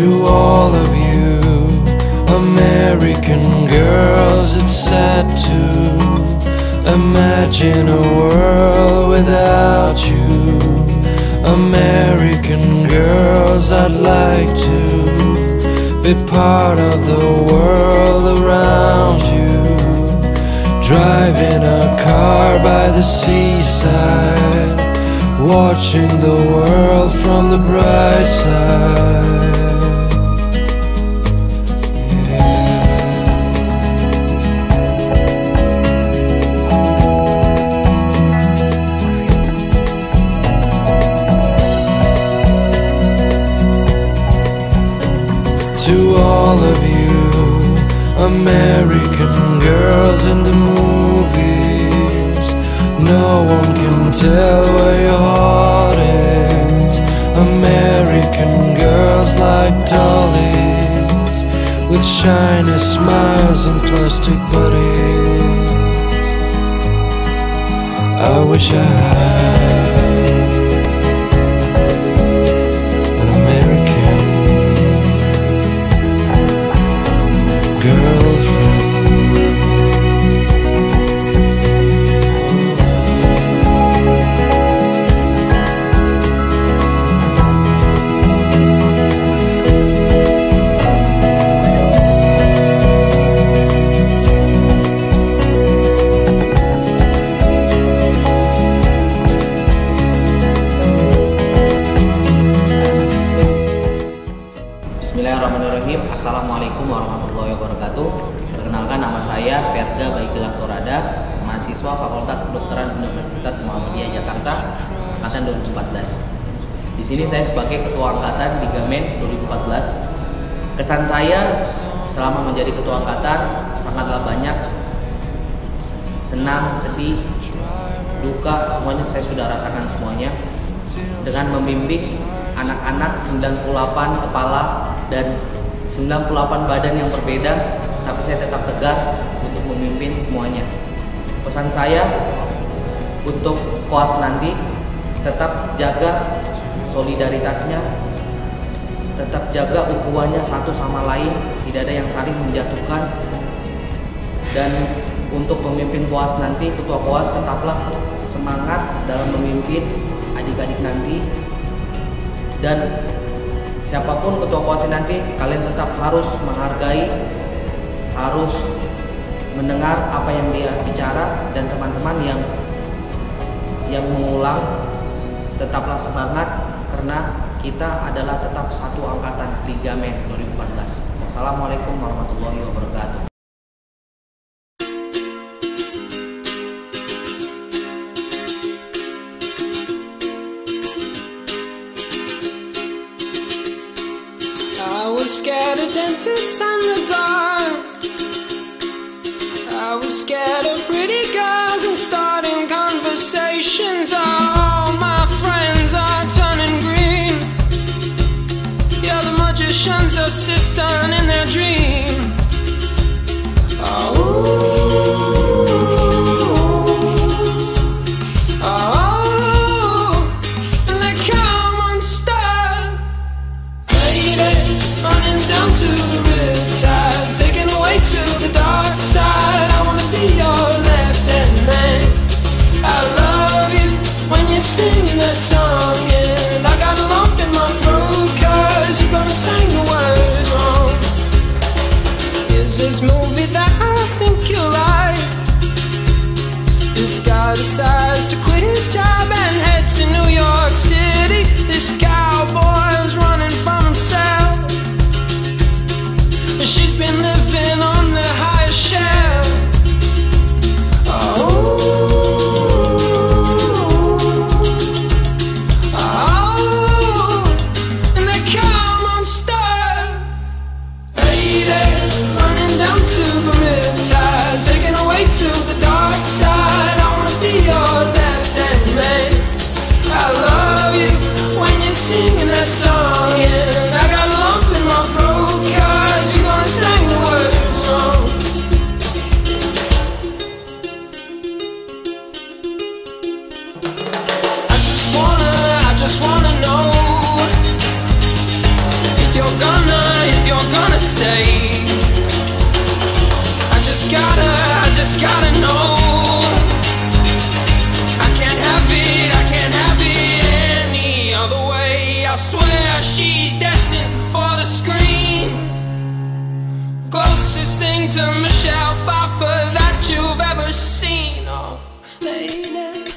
To all of you American girls, it's sad to imagine a world without you. American girls, I'd like to be part of the world around you. Driving a car by the seaside, watching the world from the bright side. To all of you American girls in the movies No one can tell where With smiles and plastic bodies I wish I Mahasiswa Fakultas Kedokteran Universitas Muhammadiyah Jakarta Angkatan 2014 Di sini saya sebagai Ketua Angkatan Ligamen 2014 Kesan saya selama menjadi Ketua Angkatan Sangatlah banyak Senang, sedih, duka Semuanya saya sudah rasakan semuanya. Dengan memimpin anak-anak 98 kepala dan 98 badan yang berbeda tapi saya tetap tegar untuk memimpin semuanya pesan saya untuk koas nanti tetap jaga solidaritasnya tetap jaga ukuannya satu sama lain tidak ada yang saling menjatuhkan. Dan untuk memimpin koas nanti ketua koas tetaplah semangat dalam memimpin adik-adik nanti. Dan siapa pun ketua koas nanti kalian tetap harus menghargai harus mendengar apa yang dia bicara dan teman-teman yang yang mengulang tetaplah semangat karena kita adalah tetap satu angkatan Liga Men 2014 Wassalamualaikum warahmatullahi wabarakatuh scared of dentists and the dark. Scared of pretty girls and starting conversations. All my friends are turning green. Yeah, the magician's assistant in their dream. this moment to Michelle Pfeiffer that you've ever seen. Oh, lady.